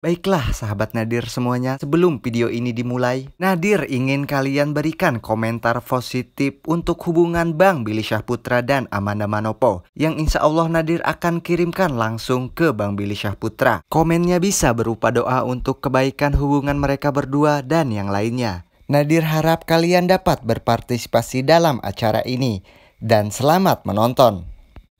Baiklah sahabat Nadir semuanya, sebelum video ini dimulai, Nadir ingin kalian berikan komentar positif untuk hubungan Bang Billy Syahputra dan Amanda Manopo yang insya Allah Nadir akan kirimkan langsung ke Bang Billy Syahputra. Komennya bisa berupa doa untuk kebaikan hubungan mereka berdua dan yang lainnya. Nadir harap kalian dapat berpartisipasi dalam acara ini dan selamat menonton.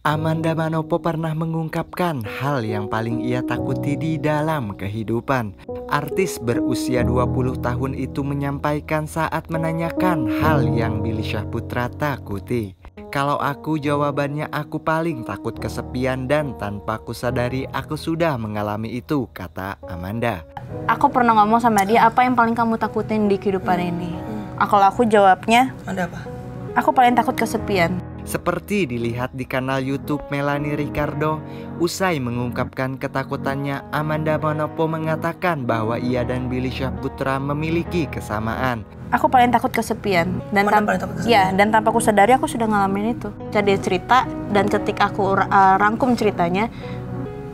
Amanda Manopo pernah mengungkapkan hal yang paling ia takuti di dalam kehidupan. Artis berusia 20 tahun itu menyampaikan saat menanyakan hal yang Billy Syahputra takuti. Kalau aku jawabannya aku paling takut kesepian dan tanpa kusadari aku sudah mengalami itu, kata Amanda. Aku pernah ngomong sama dia apa yang paling kamu takutin di kehidupan ini. Kalau aku jawabnya, Ada apa? aku paling takut kesepian. Seperti dilihat di kanal YouTube Melanie Ricardo, usai mengungkapkan ketakutannya, Amanda Manopo mengatakan bahwa ia dan Billy Syahputra memiliki kesamaan. Aku paling takut kesepian dan Mana tan- paling takut kesepian? ya dan tanpa aku sadari aku sudah ngalamin itu. Jadi cerita dan ketika aku uh, rangkum ceritanya,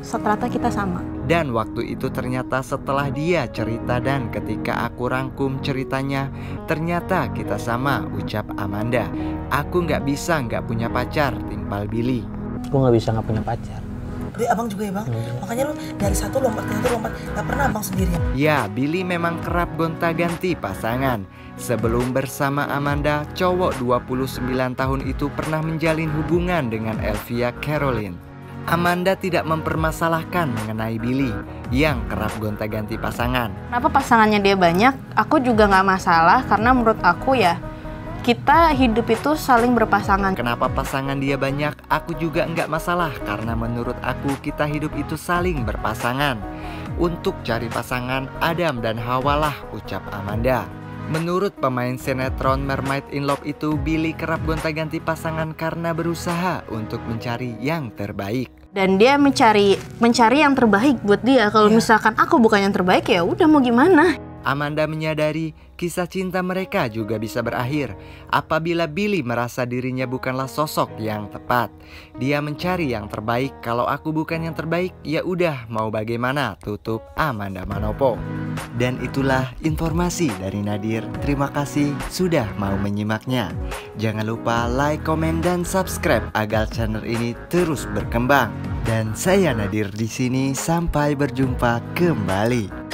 ternyata kita sama. Dan waktu itu ternyata setelah dia cerita dan ketika aku rangkum ceritanya, ternyata kita sama, ucap Amanda. Aku nggak bisa nggak punya pacar, timpal Billy. Gue nggak bisa nggak punya pacar. Dia abang juga ya bang. Makanya lu dari satu lompat ke satu lompat. Gak pernah abang sendirian. Ya, Billy memang kerap gonta-ganti pasangan. Sebelum bersama Amanda, cowok 29 tahun itu pernah menjalin hubungan dengan Elvia Caroline. Amanda tidak mempermasalahkan mengenai Billy yang kerap gonta-ganti pasangan. Kenapa pasangannya dia banyak? Aku juga nggak masalah karena menurut aku ya kita hidup itu saling berpasangan. Kenapa pasangan dia banyak? Aku juga nggak masalah karena menurut aku kita hidup itu saling berpasangan. Untuk cari pasangan, Adam dan Hawa lah ucap Amanda. Menurut pemain sinetron Mermaid in Love itu, Billy kerap gonta-ganti pasangan karena berusaha untuk mencari yang terbaik. Dan dia mencari mencari yang terbaik buat dia. Kalau misalkan aku bukan yang terbaik ya udah mau gimana? Amanda menyadari kisah cinta mereka juga bisa berakhir apabila Billy merasa dirinya bukanlah sosok yang tepat. Dia mencari yang terbaik. Kalau aku bukan yang terbaik, ya udah mau bagaimana? Tutup Amanda Manopo. Dan itulah informasi dari Nadir. Terima kasih sudah mau menyimaknya. Jangan lupa like, komen, dan subscribe agar channel ini terus berkembang. Dan saya Nadir di sini sampai berjumpa kembali.